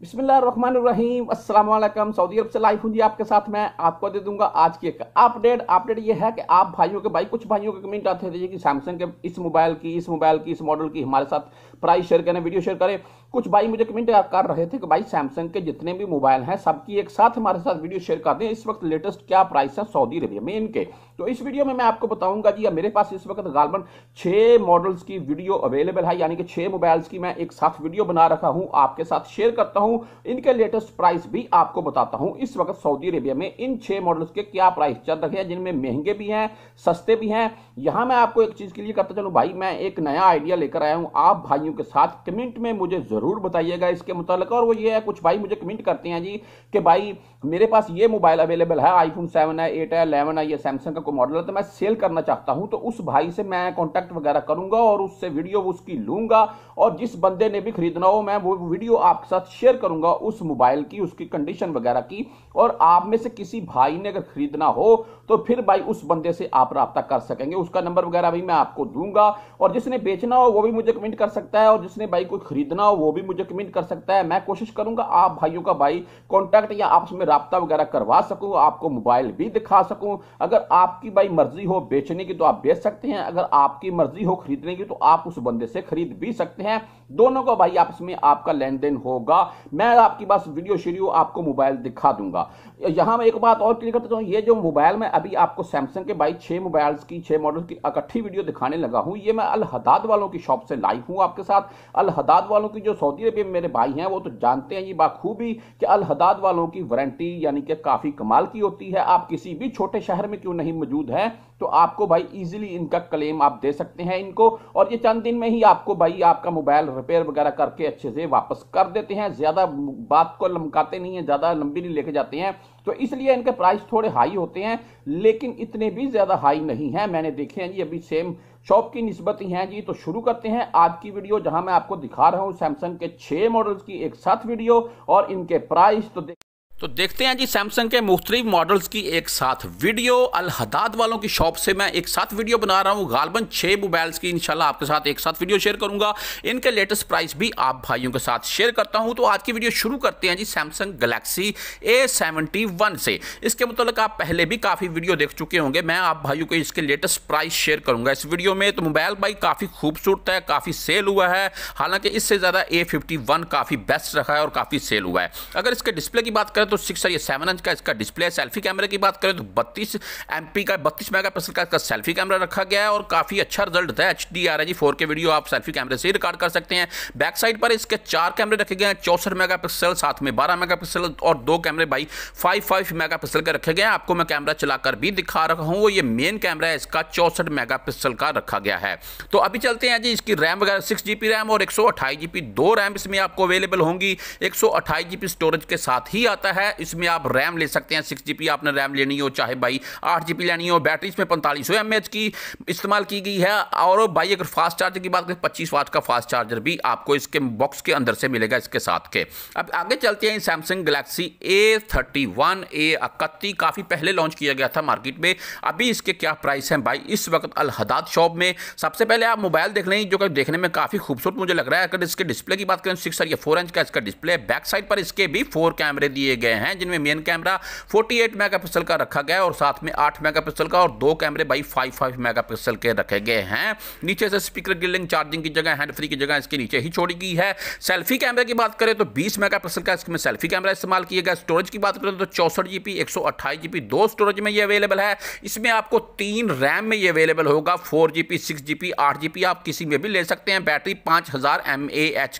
बिस्मिल्लाहिर्रहमानिर्रहीम। अस्सलाम सऊदी अरब से लाइव हूँ जी आपके साथ मैं आपको दे दूँगा आज की एक अपडेट। अपडेट ये है कि आप भाइयों के, भाई, कुछ भाइयों के कमेंट आते थे कि सैमसंग के इस मोबाइल की, इस मोबाइल की, इस मॉडल की, हमारे साथ प्राइस शेयर करें, वीडियो शेयर करें। कुछ भाई मुझे कमेंट कर रहे थे कि भाई सैमसंग के जितने भी मोबाइल हैं, सबकी एक साथ हमारे साथ वीडियो शेयर कर दें। इस वक्त लेटेस्ट क्या प्राइस है? सऊदी अरेबिया में इनके। तो इस वीडियो में मैं आपको बताऊँगा जी मेरे पास इस वक्त गालबन छः मॉडल्स की वीडियो अवेलेबल है, यानी कि छः मोबाइल्स की मैं एक साथ वीडियो बना रखा हूँ। आपके साथ शेयर करता हूँ। इनके लेटेस्ट प्राइस भी आपको बताता हूँ। इस वक्त सऊदी अरेबिया में इन छह मॉडल्स के क्या प्राइस चल रहे हैं, जिनमें महँगे भी हैं, सस्ते भी हैं। यहाँ मैं आपको एक चीज़ क्लियर करता चलूँ भाई, मैं एक नया आइडिया लेकर आया हूँ। आप भाइयों के साथ कमेंट में मुझे ज़रूर बताइएगा इसके मुतालिक। और वो ये है, कुछ भाई मुझे कमेंट करते हैं जी, कि भाई, मेरे पास ये मोबाइल अवेलेबल है आईफोन सेवन है एट है इलेवन है, ये सैमसंग का कोई मॉडल है तो मैं सेल करना चाहता हूँ तो उस भाई से मैं कॉन्टैक्ट वगैरह करूँगा और उससे वीडियो उसकी लूँगा। और जिस बंदे ने भी खरीदना हो, मैं वो वीडियो आपके साथ शेयर करूँगा उस मोबाइल की, उसकी कंडीशन वगैरह की, और आप में से किसी भाई ने अगर खरीदना हो तो फिर भाई उस बंदे से आप रब्ता कर सकेंगे। उसका नंबर वगैरह भी मैं आपको दूँगा, और जिसने बेचना हो, वो भी मुझे कमेंट कर सकता है, और जिसने भाई कोई खरीदना हो, वो भी मुझे कमेंट कर सकता है। मैं कोशिश करूँगा आप भाइयों का भाई कॉन्टैक्ट या आपस में रब्ता वगैरह करवा सकूँ, आपको मोबाइल भी दिखा सकूँ। अगर आपकी भाई मर्ज़ी हो बेचने की तो आप बेच सकते हैं। अगर आपकी मर्ज़ी हो खरीदने की तो आप उस बंदे से खरीद भी सकते हैं। दोनों को भाई आपस में आपका लेन देन होगा। मैं आपकी बस वीडियो शीडियो आपको मोबाइल दिखा दूँगा। यहाँ मैं एक बात और क्लियर करता हूँ, ये जो मोबाइल में अभी आपको सैमसंग के भाई छह मोबाइल्स की, छह मॉडल की इकट्ठी वीडियो दिखाने लगा हूँ, ये मैं अल हदाद वालों की शॉप से लाइव हूँ आपके साथ। अलहदाद वालों की जो सऊदी अरबिया में मेरे भाई हैं, वो तो जानते हैं ये बाखूबी कि अलहदाद वालों की वारंटी यानी कि काफ़ी कमाल की होती है। आप किसी भी छोटे शहर में क्यों नहीं मौजूद है तो आपको भाई इजीली इनका क्लेम आप दे सकते हैं इनको। और ये चंद दिन में ही आपको भाई आपका मोबाइल रिपेयर वगैरह करके अच्छे से वापस कर देते हैं। ज़्यादा बात को लमकाते नहीं है, ज़्यादा लंबी नहीं लेके जाते हैं। तो इसलिए इनके प्राइस थोड़े हाई होते हैं, लेकिन इतने भी ज़्यादा हाई नहीं है। मैंने देखे हैं जी, अभी सेम शॉप की नस्बत ही हैं जी। तो शुरू करते हैं आज की वीडियो जहाँ मैं आपको दिखा रहा हूँ सैमसंग के छह मॉडल्स की एक साथ वीडियो और इनके प्राइस तो तो देखते हैं जी सैमसंग के मुख्तलिफ़ मॉडल्स की एक साथ वीडियो अल हदाद वालों की शॉप से मैं एक साथ वीडियो बना रहा हूँ। गालबन छः मोबाइल्स की इंशाल्लाह आपके साथ एक साथ वीडियो शेयर करूँगा। इनके लेटेस्ट प्राइस भी आप भाइयों के साथ शेयर करता हूँ। तो आज की वीडियो शुरू करते हैं जी सैमसंग गलेक्सी ए से। इसके मुतल आप पहले भी काफ़ी वीडियो देख चुके होंगे। मैं आप भाइयों को इसके लेटेस्ट प्राइस शेयर करूँगा इस वीडियो में। तो मोबाइल भाई काफ़ी खूबसूरत है, काफ़ी सेल हुआ है। हालाँकि इससे ज़्यादा ए काफ़ी बेस्ट रखा है और काफ़ी सेल हुआ है। अगर इसके डिस्प्ले की बात करें तो सिक्स ये सेवन इंच का इसका डिस्प्ले है। सेल्फी कैमरे की बात करें तो बत्तीस एम का, बत्तीस मेगा का इसका सेल्फी कैमरा रखा गया है और काफ़ी अच्छा रिज़ल्ट है। H D R G four K video आप सेल्फी कैमरे से ही रिकॉर्ड कर सकते हैं। बैक साइड पर इसके चार कैमरे रखे गए हैं। चौसठ मेगा साथ में बारह मेगा और दो कैमरे भाई फाइव फाइव मेगा पिक्सल के रखे गए हैं। आपको मैं कैमरा चलाकर भी दिखा रहा हूँ। ये मेन कैमरा है। इसका चौसठ मेगा का रखा गया है। तो अभी चलते हैं जी, इसकी रैम वगैरह सिक्स जीबी रैम और एक सौ दो रैम इसमें आपको अवेलेबल होंगी। एक सौ स्टोरेज के साथ ही आता है। इसमें आप रैम ले सकते हैं सिक्स जी आपने रैम लेनी हो, चाहे भाई आठ जी लेनी हो बैटरी इसमें पैंतालीस सौ एम की इस्तेमाल की गई है, और भाई अगर फास्ट चार्जर की बात करें, पच्चीस वाट का फास्ट चार्जर भी आपको इसके बॉक्स के अंदर से मिलेगा, इसके साथ के। अब आगे चलते हैं Samsung Galaxy A thirty one A इकतीस, काफ़ी पहले लॉन्च किया गया था मार्केट में। अभी इसके क्या प्राइस हैं भाई? इस वक्त अल हदाद शॉप में। सबसे पहले आप मोबाइल देख लें, जो कि देखने में काफ़ी खूबसूरत मुझे लग रहा है। अगर इसके डिस्प्ले की बात करें सिक्स या फोर इंच का इसका डिस्प्ले बैक साइड पर इसके भी फोर कैमरे दिए गए हैं, जिनमें मेन कैमरा 48 मेगापिक्सल का रखा गया है और साथ में 8 मेगापिक्सल का और दो कैमरे भाई 55 मेगापिक्सल के रखे गए हैं। नीचे से स्पीकर गिलिंग चार्जिंग की जगह हैंड फ्री की जगह इसके नीचे ही छोड़ी गई है। सेल्फी कैमरे की बात करें तो 20 मेगापिक्सल का इसमें सेल्फी कैमरा इस्तेमाल किया गया। स्टोरेज की बात करें तो चौसठ एक दो स्टोरेज में ये अवेलेबल है। इसमें आपको तीन रैम में ये अवेलेबल होगा फोर जीबी सिक्स जीबी आठ जीबी आप किसी में भी ले सकते हैं। बैटरी पाँच हज़ार एम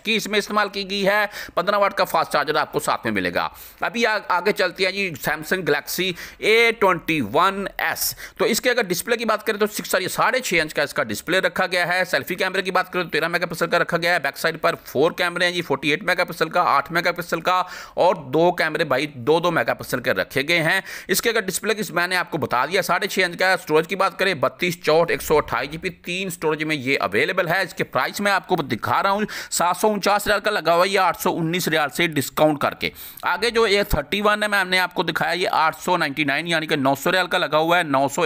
की इसमें इस्तेमाल की गई है। पंद्रह वाट का फास्ट चार्जर आपको साथ में मिलेगा। अभी आ, आगे चलती है जी Samsung Galaxy A twenty one S तो इसके अगर डिस्प्ले की बात करें तो सिक्स सॉरी साढ़े छः इंच का इसका डिस्प्ले रखा गया है। सेल्फी कैमरे की बात करें तो तेरह मेगा का रखा गया है। बैक साइड पर फोर कैमरे हैं जी फोर्टी एट मेगा का आठ मेगा का और दो कैमरे भाई दो दो मेगा के रखे गए हैं। इसके अगर डिस्प्ले की मैंने आपको बता दिया साढ़े छः इंच का स्टोरेज की बात करें बत्तीस चौट एक सौ अट्ठाईस जी तीन स्टोरेज में ये अवेलेबल है। इसके प्राइस मैं आपको दिखा रहा हूँ सात सौ उनचास रियाल का लगा हुआ है आठ सौ उन्नीस रियाल से डिस्काउंट करके। आगे जो ये थर्टी वन है मैंने आपको दिखाया, ये आठ सौ नाइन्टी नाइन यानी कि नौ सौ रियाल का लगा हुआ है, नौ सौ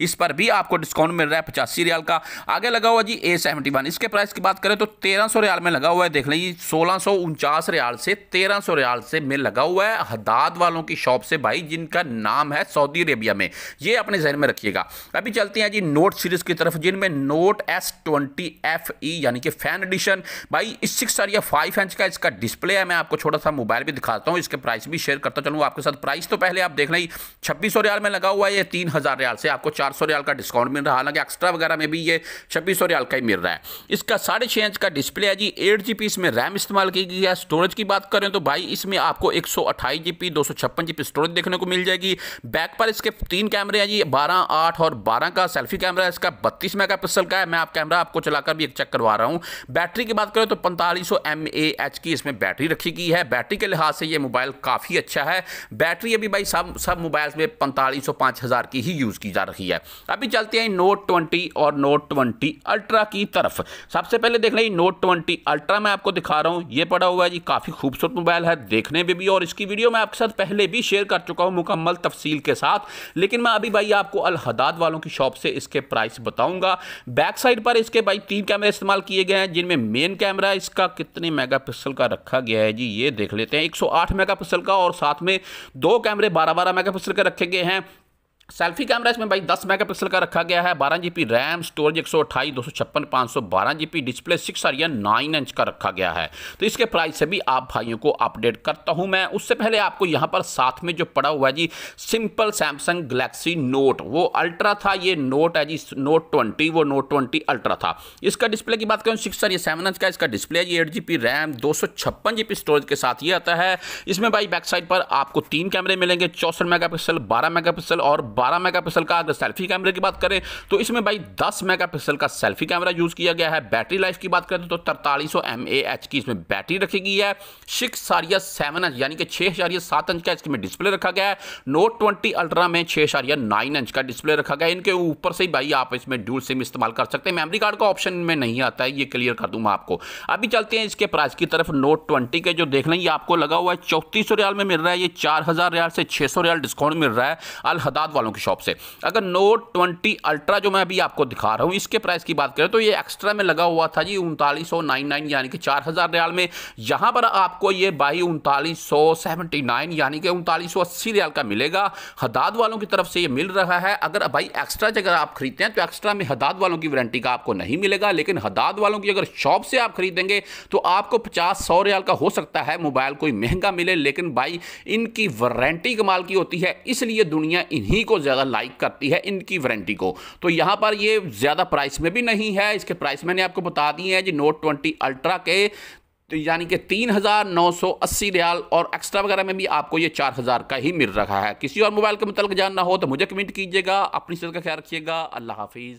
इस पर भी आपको डिस्काउंट मिल रहा है, पचासी रियाल का। आगे लगा हुआ जी, ए सेवेंटी इसके प्राइस की बात करें तो तेरह रियाल में लगा हुआ है, देख लीजिए सोलह रियाल से, तेरह रियाल से में लगा हुआ है, हदाद वालों की शॉप से भाई, जिनका नाम है सऊदी अरेबिया में। ये अपने जहन में रखिएगा। अभी चलते हैं जी, नोट सीरीज़ की तरफ़, जिनमें note S twenty F E यानी कि फ़ैन एडिशन। भाई सिक्स या फाइव इंच का इसका डिस्प्ले है, मैं आपको छोटा सा मोबाइल भी दिखाता हूँ। इसके प्राइस भी शेयर करता चलूँ आपके साथ। प्राइस तो पहले आप देख लें, छब्बीस सौ रियाल में लगा हुआ है ये तीन हज़ार रियाल से। आपको चार सौ रियाल का डिस्काउंट मिल रहा है। हालाँकि एक्स्ट्रा वगैरह में भी ये छब्बीस सौ रियाल का ही मिल रहा है। इसका साढ़े छः इंच का डिस्प्ले है जी। एट जी पी इसमें रैम इस्तेमाल की गई है। स्टोरेज की बात करें तो भाई, इसमें आपको एक सौ अट्ठाईस जी पी, दो सौ छप्पन जी पी स्टोरेज देखने को मिल जाएगी। बैक पर इसके तीन कैमरे हैं जी, बारह, आठ और बारह का सेल्फी कैमरा इसका बत्तीस मेगा पिक्सल का है। मैं आप कैमरा आपको चलाकर भी एक चेक करवा रहा हूँ। बैटरी की बात करें तो पैंतालीस सौ एम ए एच की इसमें बैटरी रखी गई है। बैटरी के लिहाज से ये मोबाइल काफ़ी अच्छा है। बैटरी अभी भाई सब सब मोबाइल्स में पैंतालीस सौ की ही यूज़ की जा रही है। अभी चलते हैं नोट ट्वेंटी और नोट ट्वेंटी अल्ट्रा की तरफ़। सबसे पहले देख लें नोट ट्वेंटी अल्ट्रा मैं आपको दिखा रहा हूँ। ये पड़ा हुआ है जी, काफ़ी खूबसूरत मोबाइल है, देखने में भी और इसकी वीडियो मैं आपके साथ पहले भी शेयर कर चुका हूँ मुकम्मल तफसील के साथ। लेकिन मैं अभी भाई आपको अलहदाद वालों की शॉप से इसके प्राइस बताऊँगा। बैक साइड पर इसके भाई तीन कैमरे इस्तेमाल किए गए हैं, जिनमें मेन कैमरा इसका कितने मेगापिक्सल का रखा गया है जी, ये देख लेते हैं। 108 मेगापिक्सल का और साथ में दो कैमरे 12-12 मेगापिक्सल के रखे गए हैं। सेल्फी कैमरा इसमें भाई 10 मेगापिक्सल का रखा गया है, बारह जीबी रैम, स्टोरेज एक सौ अट्ठाईस, दो सौ छप्पन, पाँच सौ बारह डिस्प्ले सिक्स आर या नाइन इंच का रखा गया है। तो इसके प्राइस से भी आप भाइयों को अपडेट करता हूँ मैं। उससे पहले आपको यहाँ पर साथ में जो पड़ा हुआ है जी, सिंपल सैमसंग गलेक्सी नोट वो अल्ट्रा था, ये नोट है जी नोट ट्वेंटी वो नोट ट्वेंटी अल्ट्रा था। इसका डिस्प्ले की बात करें सिक्स आर ये सेवन इंच का इसका डिस्प्ले है जी एट जी रैम, दो सौ छप्पन जी स्टोरेज के साथ ये आता है। इसमें भाई बैक साइड पर आपको तीन कैमरे मिलेंगे, चौसठ मेगा बारह मेगा और बारह मेगापिक्सल का अगर सेल्फी कैमरे की बात करें तो इसमें भाई दस मेगापिक्सल का सेल्फी कैमरा यूज़ किया गया है। बैटरी लाइफ की बात करें तो तरतालीस सौ की इसमें बैटरी रखी गई है। सिक्स सारिया सेवन इंच यानी कि छः हज़ारिया सात इंच का इसमें डिस्प्ले रखा गया है। नोट ट्वेंटी अल्ट्रा में छः हज़ारिया नाइन इंच का डिस्प्ले रखा गया है। इनके ऊपर से ही भाई आप इसमें ड्यूल सिम इस्तेमाल कर सकते हैं। मेमरी कार्ड का ऑप्शन में नहीं आता है, ये क्लियर कर दूँ मैं आपको। अभी चलते हैं इसके प्राइस की तरफ़। नोट ट्वेंटी के जो देख लें आपको लगा हुआ है, चौंतीस रियाल में मिल रहा है। ये चार हज़ार रियाल से छः सौ रियाल डिस्काउंट मिल रहा है। अल हदाद वालों की शॉप से। अगर नोट ट्वेंटी अल्ट्रा जो मैं अभी आपको दिखा रहा हूँ, इसके प्राइस की बात करें तो ये एक्स्ट्रा में लगा हुआ था जी उनतालीस यानी कि चार हज़ार रियाल में। यहाँ पर आपको ये बाई उनतालीस यानी कि उनतालीस सौ अस्सी रियाल का मिलेगा। हदाद वालों की तरफ़ से ये मिल रहा है। अगर भाई एक्स्ट्रा अगर आप खरीदते हैं तो एक्स्ट्रा में हदाद वालों की वारंटी का आपको नहीं मिलेगा, लेकिन हदाद वालों की अगर शॉप से आप खरीदेंगे तो आपको पचास सौ रियाल का हो सकता है। मोबाइल कोई महँगा मिले, लेकिन भाई इनकी वारंटी कमाल की होती है, इसलिए दुनिया इन्हीं को ज़्यादा लाइक करती है इनकी वारंटी को। तो यहाँ पर ये ज़्यादा प्राइस में भी नहीं है, इसके प्राइस मैंने आपको बता दी है जी नोट ट्वेंटी अल्ट्रा के तो यानी कि तीन हज़ार नौ सौ अस्सी रियाल और एक्स्ट्रा वगैरह में भी आपको ये चार हज़ार का ही मिल रहा है। किसी और मोबाइल के मतलब जानना हो तो मुझे कमेंट कीजिएगा, अपनी सेहत का ख्याल रखिएगा। अल्लाह हाफिज़।